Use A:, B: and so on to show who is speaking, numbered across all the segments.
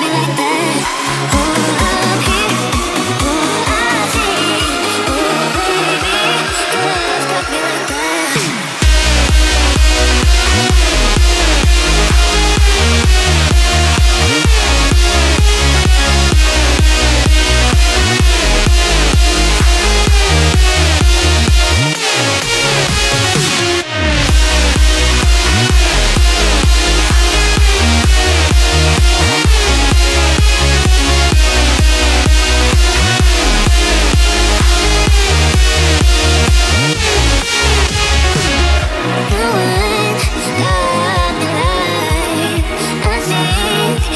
A: me like that. Hold up here.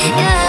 A: yeah